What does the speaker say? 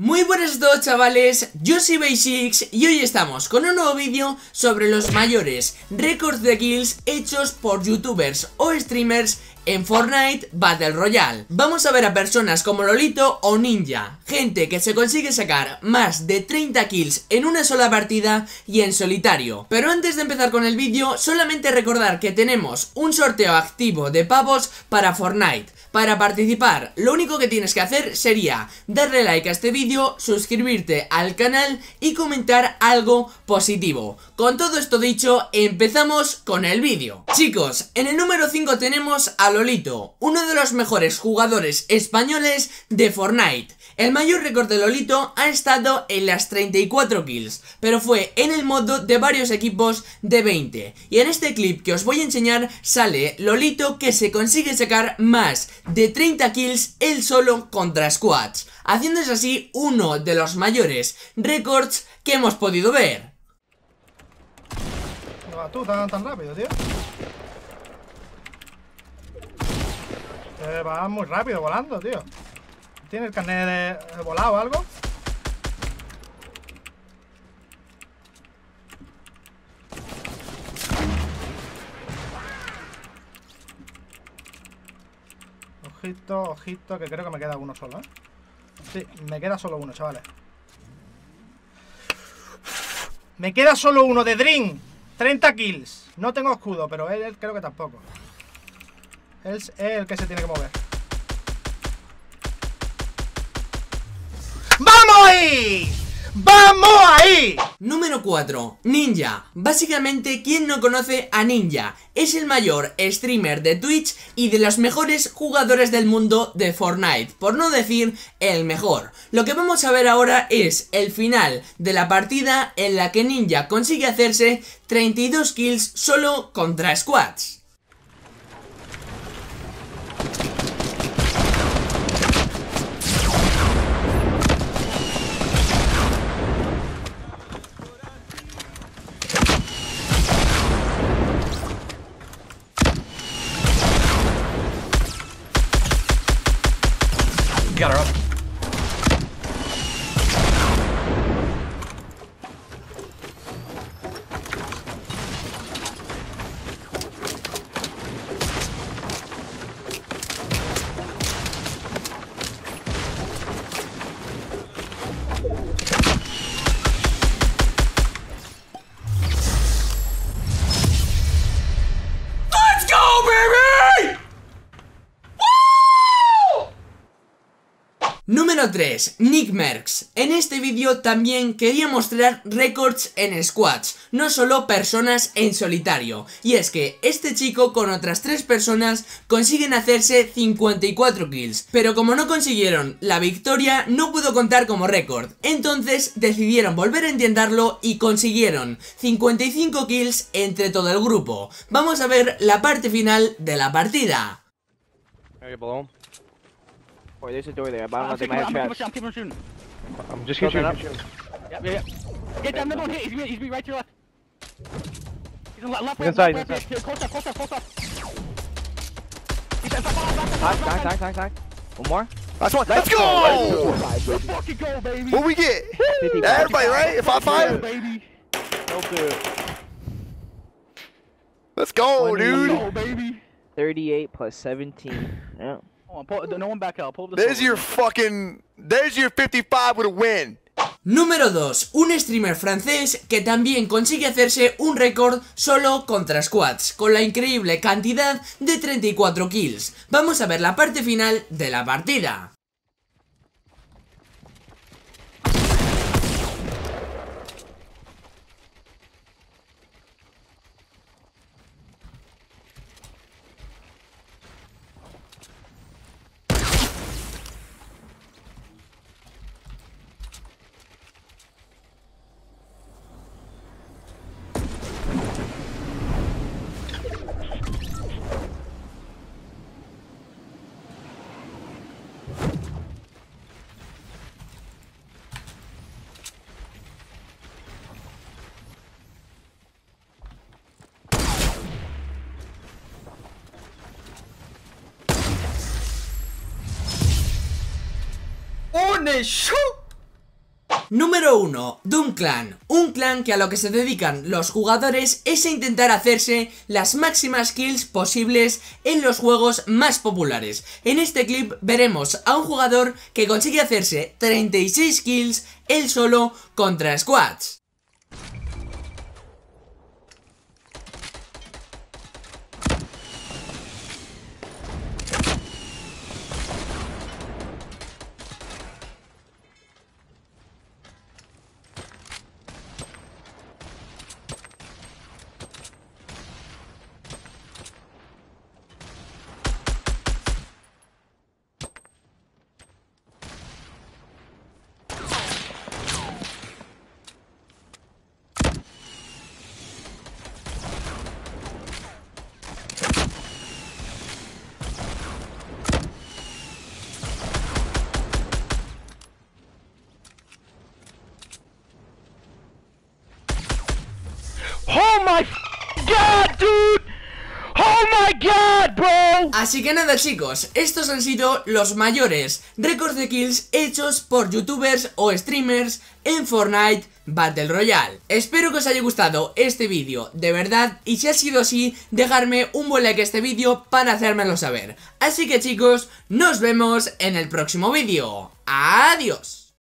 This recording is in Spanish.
Muy buenas a todos chavales, yo soy Basics y hoy estamos con un nuevo vídeo sobre los mayores récords de kills hechos por youtubers o streamers en Fortnite Battle Royale. Vamos a ver a personas como Lolito o Ninja, gente que se consigue sacar más de 30 kills en una sola partida y en solitario. Pero antes de empezar con el vídeo, solamente recordar que tenemos un sorteo activo de pavos para Fortnite. Para participar, lo único que tienes que hacer sería darle like a este vídeo, suscribirte al canal y comentar algo positivo. Con todo esto dicho, empezamos con el vídeo. Chicos, en el número 5 tenemos a Lolito, uno de los mejores jugadores españoles de Fortnite. El mayor récord de Lolito ha estado en las 34 kills, pero fue en el modo de varios equipos de 20. Y en este clip que os voy a enseñar sale Lolito que se consigue sacar más de 30 kills él solo contra squads, haciéndose así uno de los mayores récords que hemos podido ver. Tú tan rápido, tío. Vas muy rápido volando, tío. ¿Tiene el carnet volado o algo? Ojito, ojito, que creo que me queda uno solo, ¿eh? Sí, me queda solo uno, chavales. Me queda solo uno de Dream. 30 kills. No tengo escudo, pero él creo que tampoco. Es el que se tiene que mover. ¡Vamos ahí! ¡Vamos ahí! Número 4. Ninja. Básicamente, ¿quién no conoce a Ninja? Es el mayor streamer de Twitch y de los mejores jugadores del mundo de Fortnite, por no decir el mejor. Lo que vamos a ver ahora es el final de la partida en la que Ninja consigue hacerse 32 kills solo contra squads. Got her up. ¡Let's go, baby! Número 3, Nick Merckx. En este vídeo también quería mostrar récords en squads, no solo personas en solitario. Y es que este chico con otras 3 personas consiguen hacerse 54 kills, pero como no consiguieron la victoria no pudo contar como récord. Entonces decidieron volver a intentarlo y consiguieron 55 kills entre todo el grupo. Vamos a ver la parte final de la partida. Below there's a door there, but I don't know I'm if they might have keeping traps. shooting, I'm keeping shooting. I'm just Close shooting. enough. shooting. Yep, yeah, yeah. Get down, no, don't hit. He's me, he's me right to your left. He's on the left, He's left, inside, left, he's left, here, close up, close up, close up. He's inside, back, back, back, back, back. One more. That's one. Let's Let's go! Let's fucking go, baby. What we get? Everybody, right? Five Go, five. baby. No good. Let's go, Twenty. dude. Go, baby. 38 plus 17. Yeah. Hold on, pull, no one back out. Pull the There's your fucking. There's your 55 with a win. Número 2. Un streamer francés que también consigue hacerse un récord solo contra squads, con la increíble cantidad de 34 kills. Vamos a ver la parte final de la partida. Número 1. Doom Clan. Un clan que a lo que se dedican los jugadores es a intentar hacerse las máximas kills posibles en los juegos más populares. En este clip veremos a un jugador que consigue hacerse 36 kills él solo contra squads. Oh my f- god, dude! Oh my god, bro! Así que nada chicos, estos han sido los mayores récords de kills hechos por youtubers o streamers en Fortnite Battle Royale. Espero que os haya gustado este vídeo, de verdad, y si ha sido así, dejarme un buen like a este vídeo para hacérmelo saber. Así que chicos, nos vemos en el próximo vídeo. ¡Adiós!